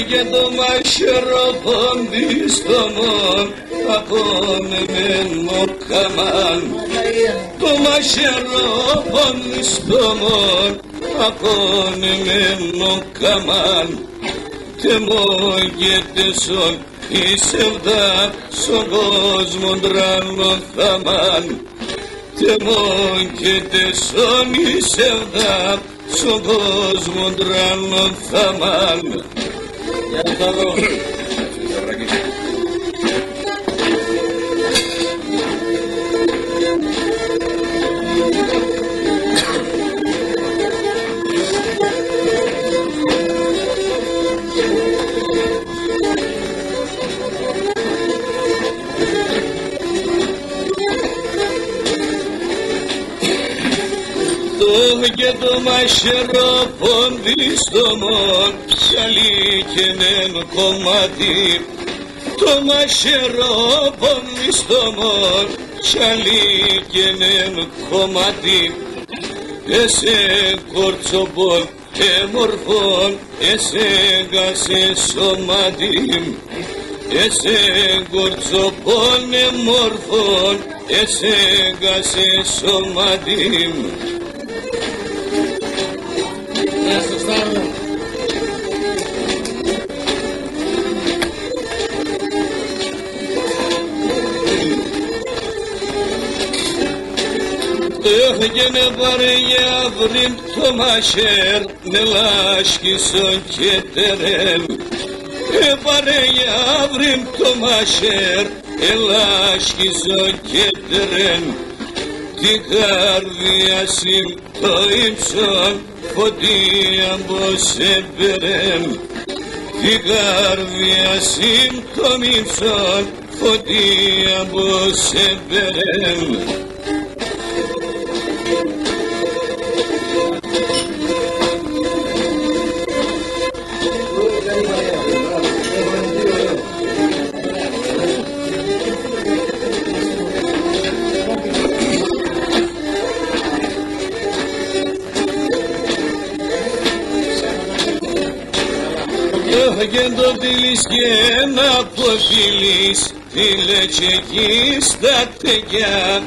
και το μαχαιρό ποντίστομον απομεμένο καμάν. Το μαχαιρό ποντίστομον απομεμένο καμάν. Και μόγεται η σεβδά στον κόσμο τρανό θαμάν. Και μόγεται στον η σεβδά στον κόσμο τρανό θαμάν Για να τα δω. Το και το μαχαιρό ποντίστομον ψαλίκαινεν κομμάτι το μαχαιρό ποντίστομον ψαλίκαινεν κομμάτι Εσέ κορτσοπον εμορφών εσέ γασέ σωμάτι Εσέ κορτσοπον εμορφών εσέ γασέ σωμάτι. Να σωστά έφυγαινε βαριά βρήν το μασέρ με λάσκησο και τερέλ. Ε, βαριά βρήν το μασέρ με λάσκησο και τερέλ. Τι καρδιά σύμ το ύψον φωτία μπος εμπερέλ. Τη καρδιά το ύψον φωτία μπος εμπερέλ. Και το τυλίς και να αποφυλείς Φίλε και εκεί στα τεγιά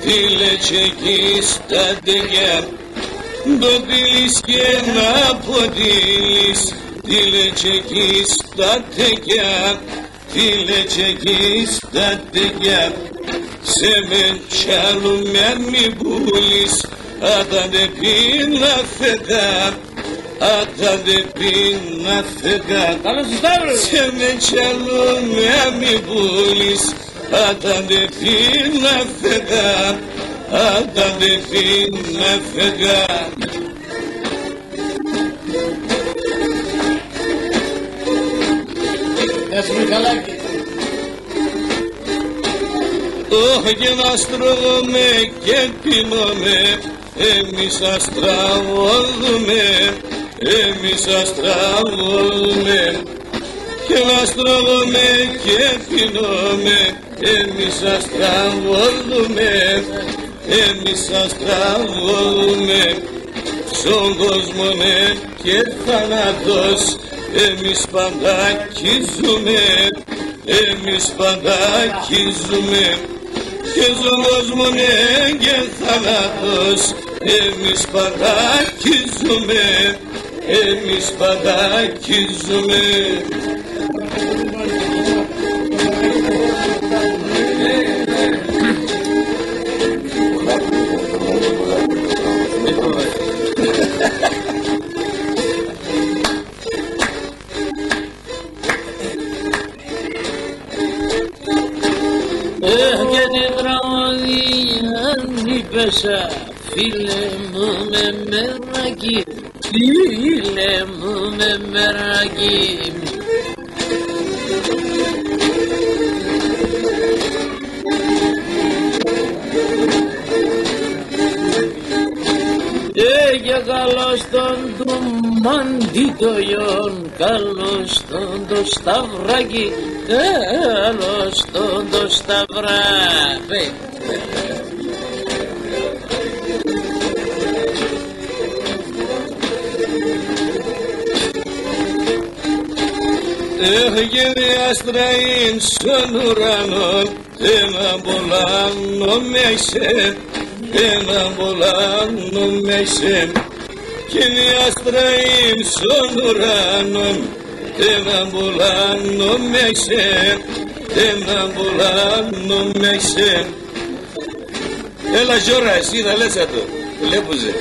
Φίλε και εκεί στα τεγιά Το τυλίς και να αποφυλείς Φίλε και εκεί στα τεγιά Φίλε και εκεί στα τεγιά Σε με τσάλουμε μη πουλείς. Άτα δε πει να φεγά Άτα δε πει να φεγά Καλώς του Σταύρου. σε με τσαλούμε μη πουλείς Άτα δε πει να φεγά Άτα δε πει να φεγά Γεια σου Μιχαλάκη. Όχι και να στρώγουμε και πίνουμε Εμείς αστραβολούμε Εμείς αστραβολούμε Και να στρώγουμε και πίνουμε Εμείς αστραβολούμε Εμείς αστραβολούμε Στον κόσμο ναι και θάνατος Εμείς παντακίζουμε. Εμείς παντακίζουμε και στον κόσμο ναι και θάνατος Εμείς παντακίζουμε Εμείς παντακίζουμε Ε, και την τραγωδία πέσα φίλε μου με μεράκι φίλε μου με μεράκι Ε, για καλώς τον του μαντιτοιόν, καλώς τον το σταυράκι, καλώς τον το σταυράκι. Έγινε άστραήν στον ουρανό ένα μπολάνο μέσε ένα μπολάνο μέσε κι είναι άστραήν στον ουρανό ένα μπολάνο μέσε ένα μπολάνο μέσε Έλα Γιώργα εσύ να λες αυτό Βλέπουζε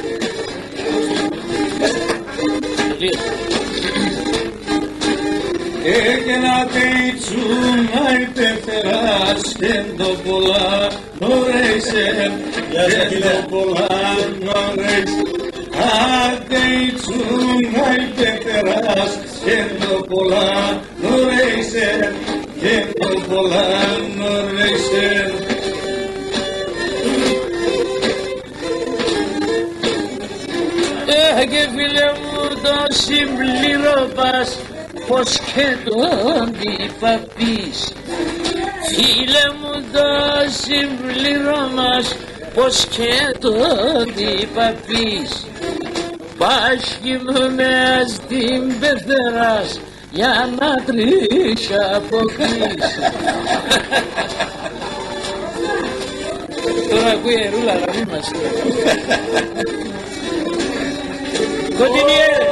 Έκανα τέιτσουν αϊπεφεράς και το πολλά νωρέισε και το πολλά νωρέισε Ατέιτσουν αϊπεφεράς και το πολλά νωρέισε και το πολλά νωρέισε Ε, και φίλε μου το συμπληρώπας πως και το αντιπαπείς Φίλε μου το συμπληρώμας πως και το αντιπαπείς Πάσχη μου με στην πεθεράς για να τρεις αποκλείς Τώρα ακούει η Ρούλα να μην μας Κοντινιέρε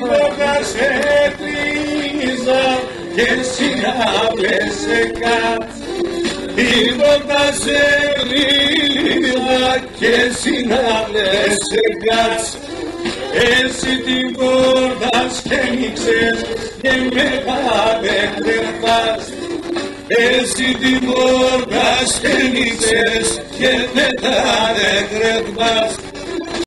και την πόρτα σε τρίζα και συνάπλεσαι κάτ. Την πόρτα σε τρίζα και συνάπλεσαι κάτ. Εσύ την πόρτα σκένιξες και μετά δεν κρεπάς. Εσύ την πόρτα σκένιξες και μετά δεν κρεπάς.